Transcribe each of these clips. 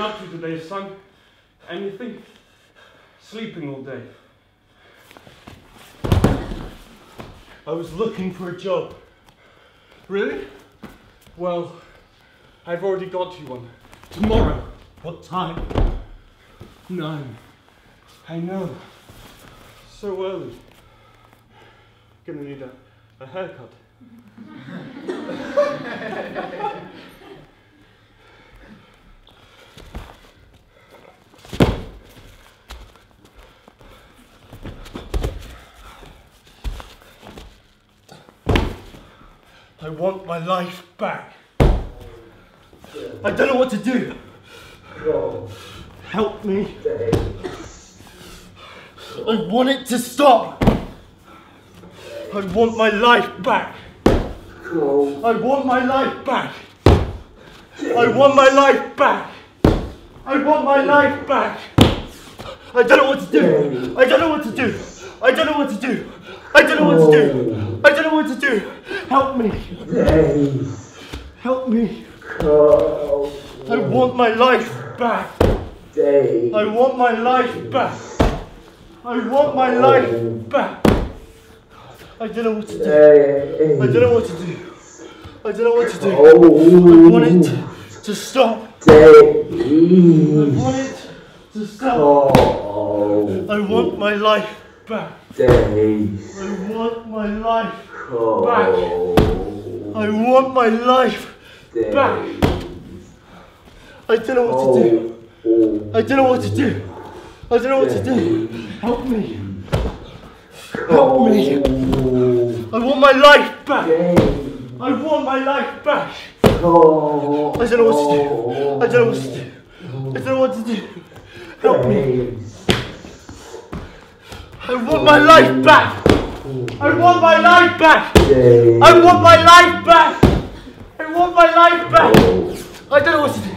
been up to today, son? Anything? Sleeping all day. I was looking for a job. Really? Well, I've already got you one. Tomorrow. What time? Nine. I know. So early. Gonna need a, a haircut. I want my life back. I don't know what to do. Help me. I want it to stop. I want my life back. I want my life back. I want my life back. I want my life back. I don't know what to do. I don't know what to do. I don't know what to do. I don't know what to do. I don't know what to do. Help me. Help me. I want my life back. I want my life back. I want my life back. I don't know what to do. I don't know what to do. I don't know what to do. I want it to stop. I want it to stop. I want my life back. I want my life back. I want my life back. I don't know what to do. I don't know what to do. I don't know what to do. Help me. Help me. I want my life back. I want my life back. I don't know what to do. I don't know what to do. I don't know what to do. Help me. I want my life back. I want my life back. I want my life back. I want my life back. I don't know what to do.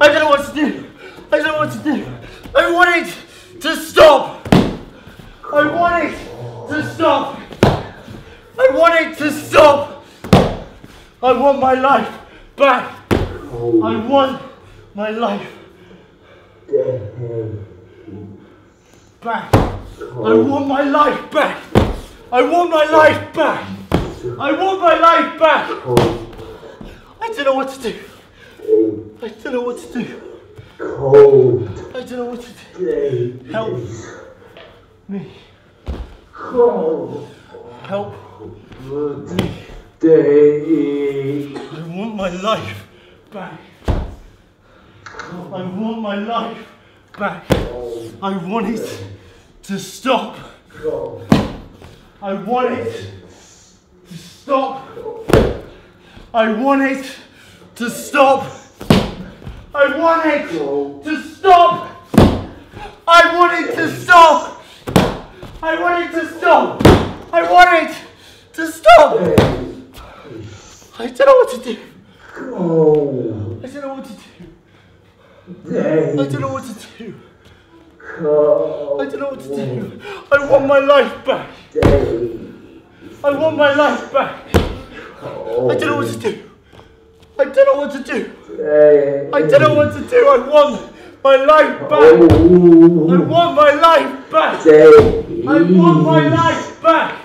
I don't know what to do. I don't know what to do. I want it to stop. I want it to stop. I want it to stop. I want my life back. I oh. want my life back. I want my life back. I want my life back. I want my life back. I don't know what to do. I don't know what to do. Cold. I don't know what to do. Help me. Help me. I want my life back. I want my life back. I want it to stop. I want it to stop. I want it to stop. I want it to stop. I want it to stop. I want it to stop. I want it to stop. I don't know what to do. I don't know what to do. I don't know what to do. I don't know what to do. I want my life back. I want my life back. I don't know what to do. I don't know what to do. I don't know what to do. I want my life back. I want my life back. I want my life back.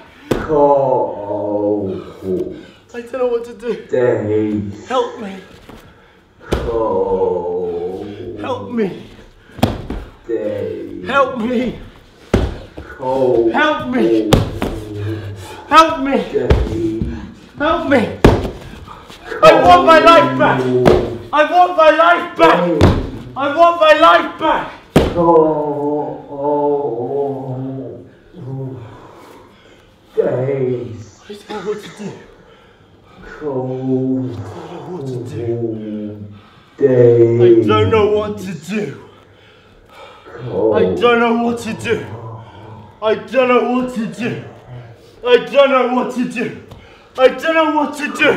I don't know what to do. Help me. Help me. Help me. Help me. Help me. Help me. I want my life back. I want my life back. I want my life back. Oh, days! I don't know what to do. I don't know what to do. I don't know what to do. I don't know what to do. I don't know what to do. I don't know what to do. I don't know what to do.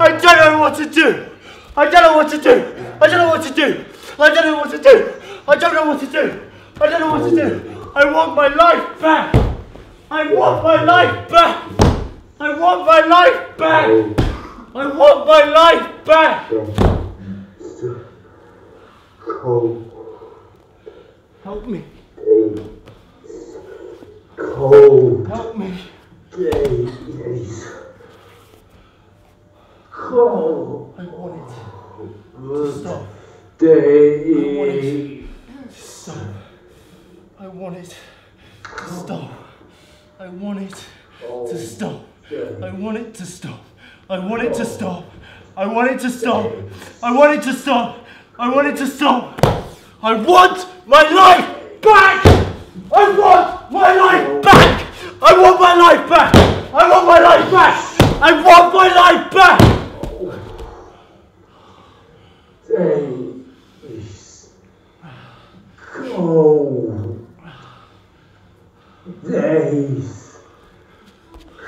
I don't know what to do. I don't know what to do. I don't know what to do. I don't know what to do. I don't know what to do. I want my life back. I want my life back. I want my life back. I want my life back. cold Help me. days. Cold Help me. days. Cold I want it to stop. days. Stop. I want it to stop. I want it to stop. I want it to stop. I want it to stop. I want it to stop. I want it to stop. I want it to stop. I want my life back. I want my life back. I want my life back. I want my life back. I want my life back. Days. Cold days.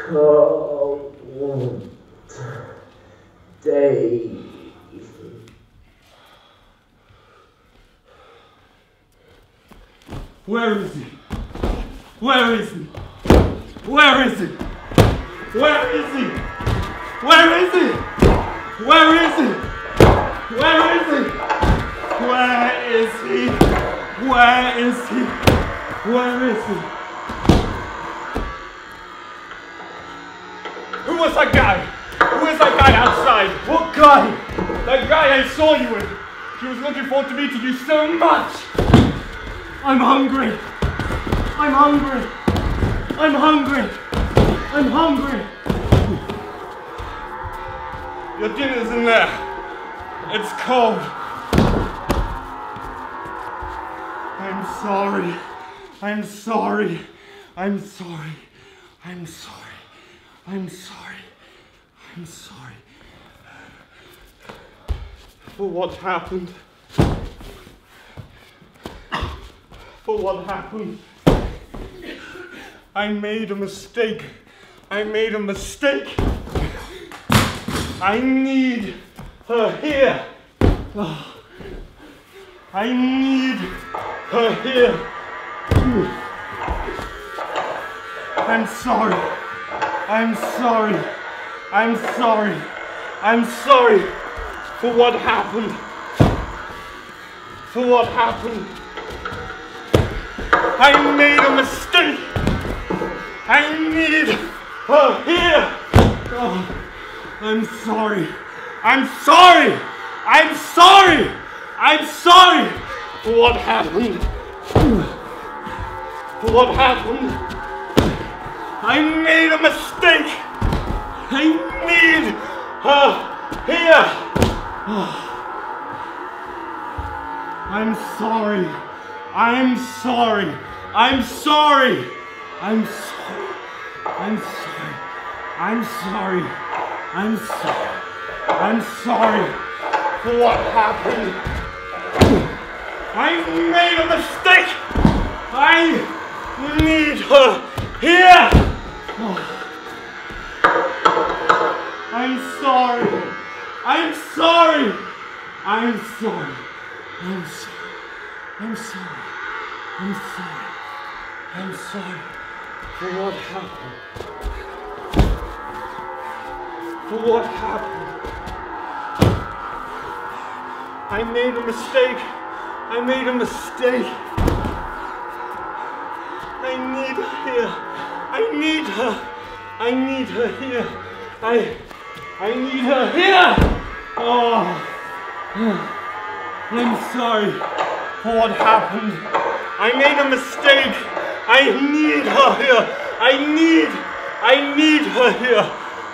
Cold days. Where is he? Where is he? Where is he? Where is he? Where is he? Where is he? Where is he? Where is he? Where is he? Where is he? Who was that guy? Who is that guy outside? What guy? That guy I saw you with. He was looking forward to meeting you so much. I'm hungry. I'm hungry. I'm hungry. I'm hungry. Your dinner's in there. It's cold. I'm sorry. I'm sorry. I'm sorry. I'm sorry. I'm sorry. I'm sorry. For what happened. For what happened. I made a mistake. I made a mistake. I need her here. I need her here. I'm sorry. I'm sorry. I'm sorry. I'm sorry for what happened. For what happened. I made a mistake. I need her here. Oh, I'm sorry. I'm sorry. I'm sorry. I'm sorry what happened. What happened. I made a mistake. I need her here. Oh, I'm sorry. I'm sorry. I'm sorry. I'm sorry. I'm sorry. I'm sorry. I'm sorry. I'm sorry. for what happened. I made a mistake. I need her here. I'm sorry. I'm sorry. I'm sorry. I'm sorry. I'm sorry. I'm sorry. I'm sorry for what happened. For what happened. I made a mistake. I made a mistake. I need her here. I need her. I need her here. I I need her here. Oh, I'm sorry for what happened. I made a mistake. I need her here. I need, I need her here.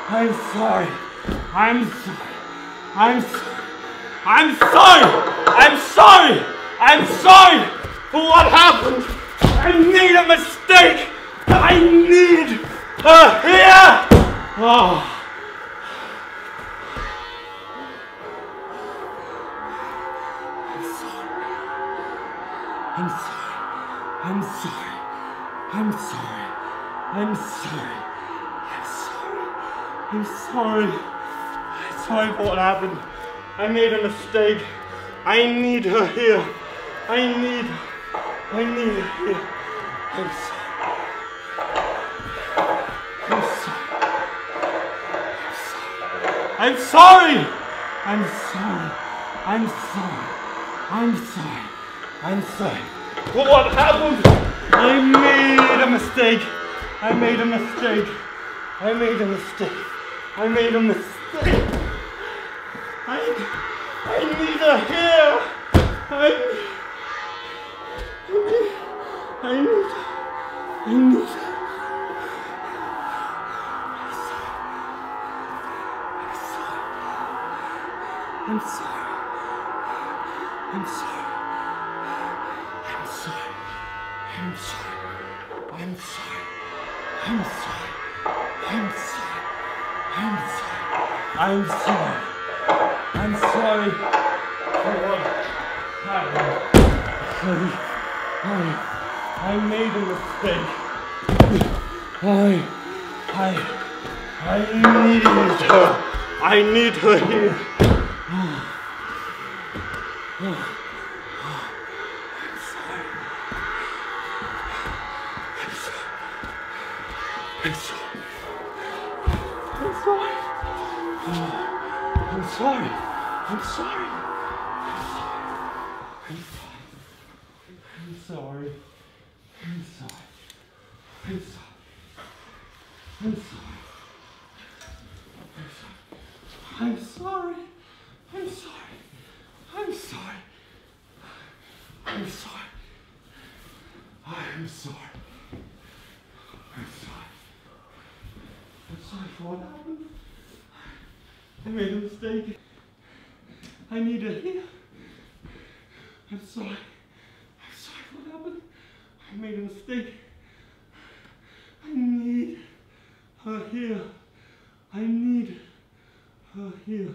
I'm sorry. I'm sorry. I'm sorry. I'm sorry. I'm sorry. I'm sorry for what happened. I made a mistake. I need her here. Oh. I'm sorry. I'm sorry. I'm sorry. I'm sorry. I'm sorry. I'm sorry. I'm sorry for what happened. I made a mistake. I need her here. I need, I need her here. I'm sorry. I'm sorry. I'm sorry. I'm sorry. I'm sorry. I'm sorry. I'm sorry. What happened? I made a mistake. I made a mistake. I made a mistake. I made a mistake. I, I need a hair. I, I need, I need. I'm sorry. I'm I'm sorry. I'm sorry for what happened. I, I, I made a mistake. I, I, I need her. I need her here. Sorry. I'm sorry. I'm sorry. I'm sorry. I'm sorry. I'm sorry. I'm sorry. I'm sorry. I'm sorry. I'm sorry. I'm sorry. I'm sorry. I'm sorry. For what happened. I made a mistake. I need her here. I'm sorry. I'm sorry for what happened. I made a mistake. I need her here. I need her here.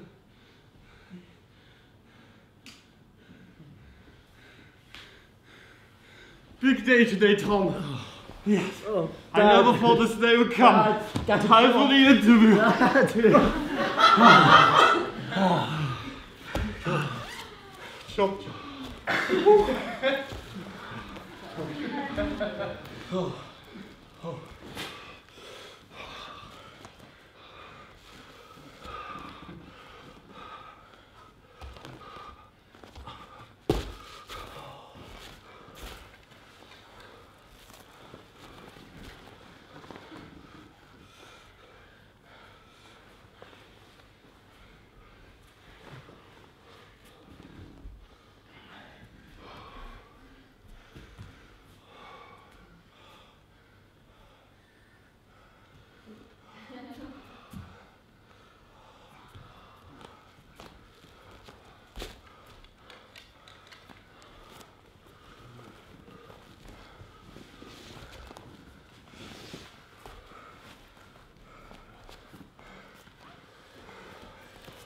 Big day today, Tom. Yes. Oh, I never thought this day would come. Time for the interview. 귀엽죠?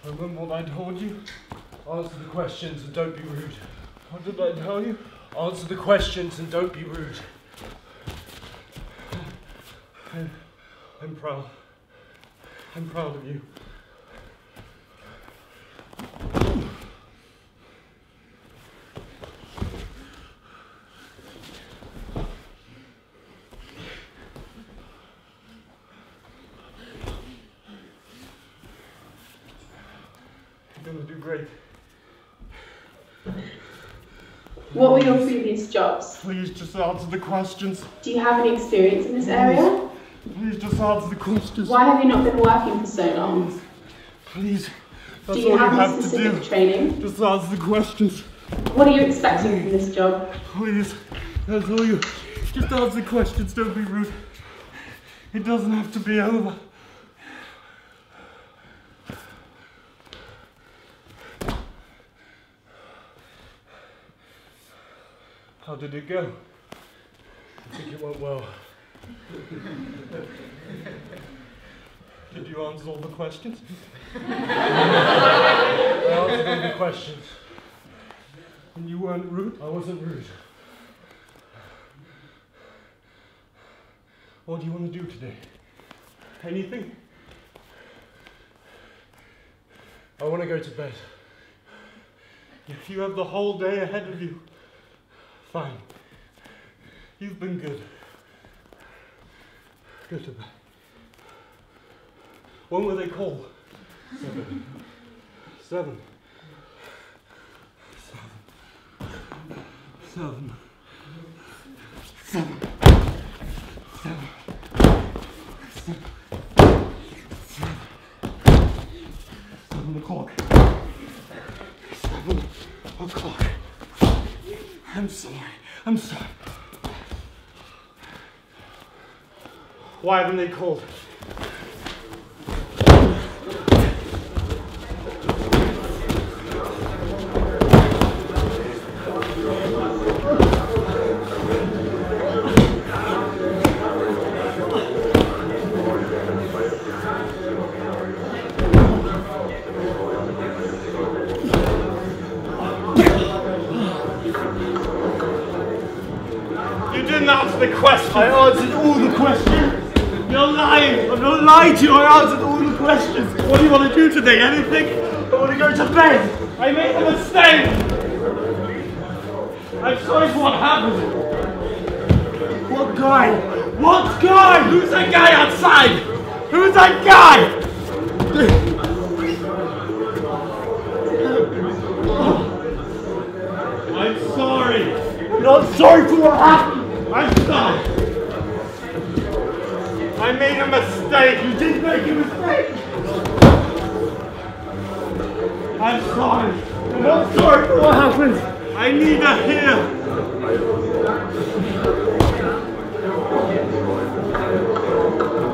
Remember what I told you? Answer the questions and don't be rude. What did I tell you? Answer the questions and don't be rude. I'm, I'm proud. I'm proud of you. Great. What were your previous jobs? Please just answer the questions. Do you have any experience in this area? Please just answer the questions. Why have you not been working for so long? Please. That's Do you all have you any have to specific do. training? Just answer the questions. What are you expecting from this job? Please. That's all you. Just answer the questions. Don't be rude. It doesn't have to be over. How did it go? I think it went well. Did you answer all the questions? I answered all the questions. And you weren't rude? I wasn't rude. What do you want to do today? Anything? I want to go to bed. If you have the whole day ahead of you, fine. You've been good. Good to bed. When will they call? Seven. Seven. Seven. Seven. Seven. Seven. I'm sorry. I'm sorry. Why haven't they called? You didn't answer the question. I answered all the questions. You're lying. I'm not lying to you. I answered all the questions. What do you want to do today? Anything? I want to go to bed. I made a mistake. I'm sorry for what happened. What guy? What guy? Who's that guy outside? Who's that guy? I'm sorry. You're not sorry for what happened. I'm sorry. I made a mistake. You did make a mistake. I'm sorry. I'm not sorry for what happened. I need a hear.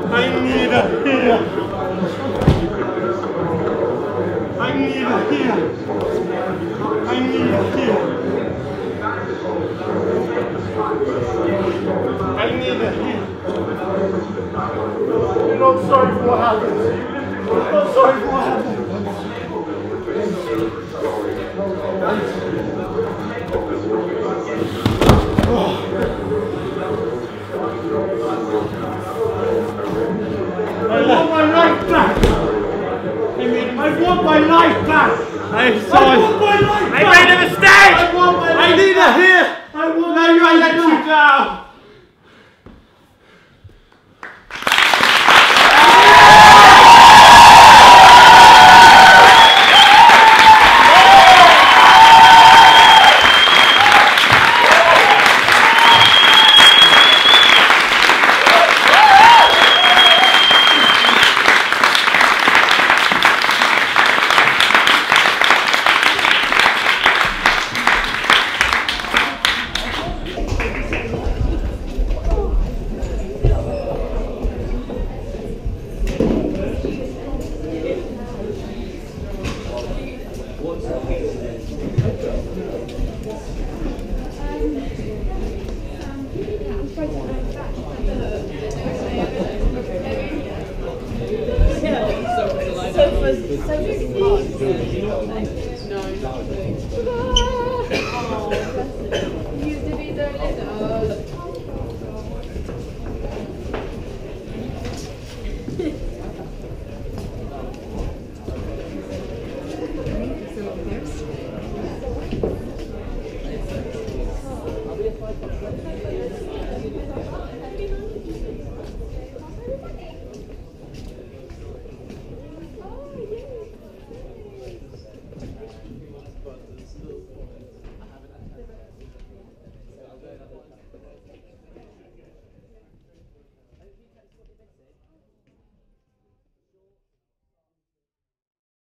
I need a hear. I need a hear. I need to hear. I need hear. You're not sorry for what happened. Not sorry for what happened. I want my life back. I mean, I want my life back. I'm sorry. I want my life back. I made a mistake. I want my life I need to hear. I want no, my I let you down.